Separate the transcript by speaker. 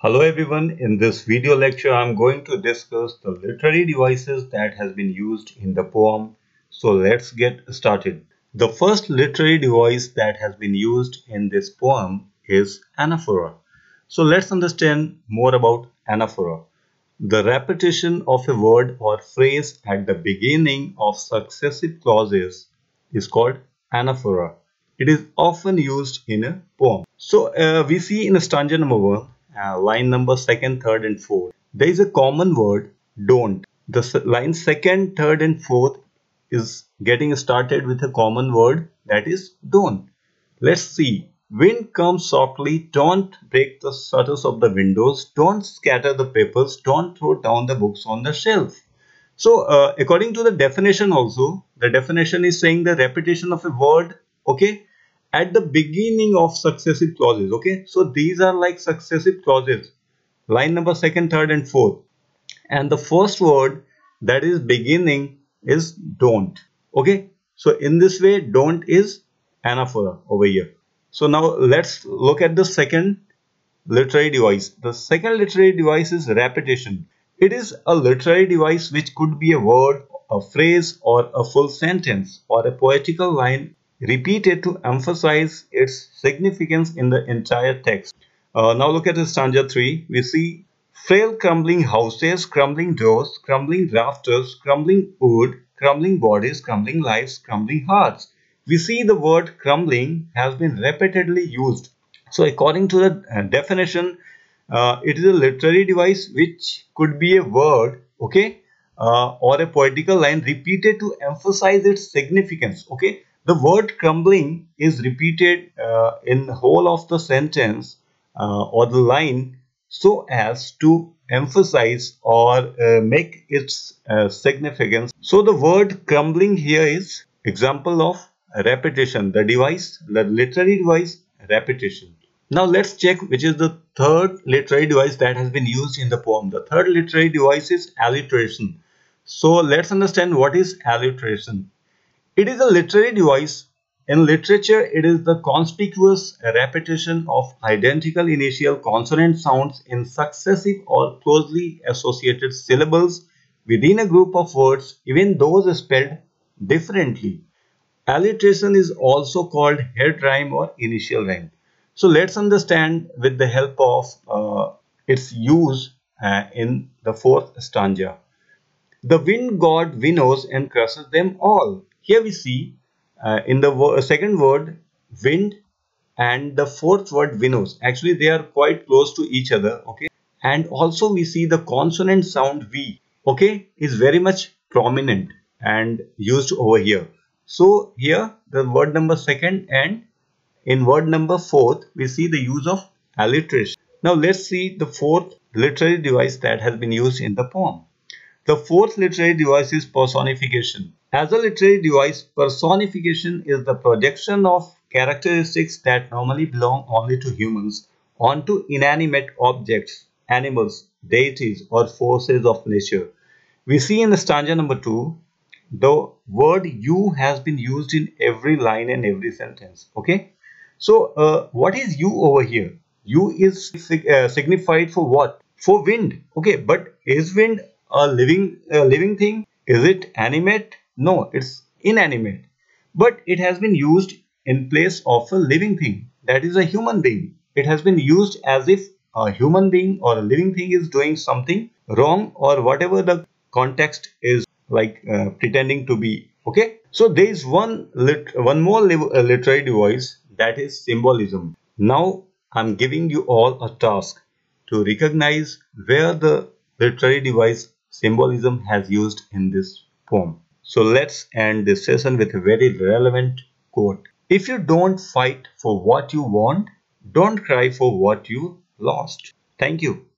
Speaker 1: Hello everyone, in this video lecture I am going to discuss the literary devices that has been used in the poem. So let's get started. The first literary device that has been used in this poem is anaphora. So let's understand more about anaphora. The repetition of a word or phrase at the beginning of successive clauses is called anaphora. It is often used in a poem. So uh, we see in stanza number one, uh, line number second, third and fourth. There is a common word don't. The line second, third and fourth is getting started with a common word that is don't. Let's see. Wind comes softly, don't break the shutters of the windows, don't scatter the papers, don't throw down the books on the shelf. So uh, according to the definition also, the definition is saying the repetition of a word, okay, at the beginning of successive clauses okay? So these are like successive clauses. Line number second third and fourth. And the first word that is beginning is don't okay? So in this way don't is anaphora over here. So now let's look at the second literary device. The second literary device is repetition. It is a literary device which could be a word a phrase or a full sentence or a poetical line repeated to emphasize its significance in the entire text. Uh, now look at stanza 3. We see frail crumbling houses, crumbling doors, crumbling rafters, crumbling wood, crumbling bodies, crumbling lives, crumbling hearts. We see the word crumbling has been repeatedly used. So according to the uh, definition, uh, it is a literary device which could be a word, okay, uh, or a poetical line repeated to emphasize its significance, okay. The word crumbling is repeated uh, in the whole of the sentence uh, or the line so as to emphasize or uh, make its uh, significance. So the word crumbling here is example of repetition. The device, the literary device, repetition. Now let's check which is the third literary device that has been used in the poem. The third literary device is alliteration. So let's understand what is alliteration. It is a literary device. In literature, it is the conspicuous repetition of identical initial consonant sounds in successive or closely associated syllables within a group of words, even those spelled differently. Alliteration is also called head rhyme or initial rhyme. So let's understand with the help of uh, its use uh, in the fourth stanza. The wind god winnows and crushes them all. Here we see uh, in the wo second word wind and the fourth word winnows. Actually, they are quite close to each other. Okay. And also we see the consonant sound V. Okay. Is very much prominent and used over here. So here the word number second and in word number fourth we see the use of alliteration. Now let's see the fourth literary device that has been used in the poem. The fourth literary device is personification. As a literary device, personification is the projection of characteristics that normally belong only to humans onto inanimate objects, animals, deities or forces of nature. We see in the stanza number 2, the word you has been used in every line and every sentence. Okay. So, uh, what is you over here? You is uh, signified for what? For wind. Okay. But is wind a living a living thing? Is it animate? No, it's inanimate. But it has been used in place of a living thing. That is a human being. It has been used as if a human being or a living thing is doing something wrong or whatever the context is like uh, pretending to be. Okay. So there is one lit one more uh, literary device that is symbolism. Now I'm giving you all a task to recognize where the literary device symbolism has used in this poem. So let's end this session with a very relevant quote. If you don't fight for what you want, don't cry for what you lost. Thank you.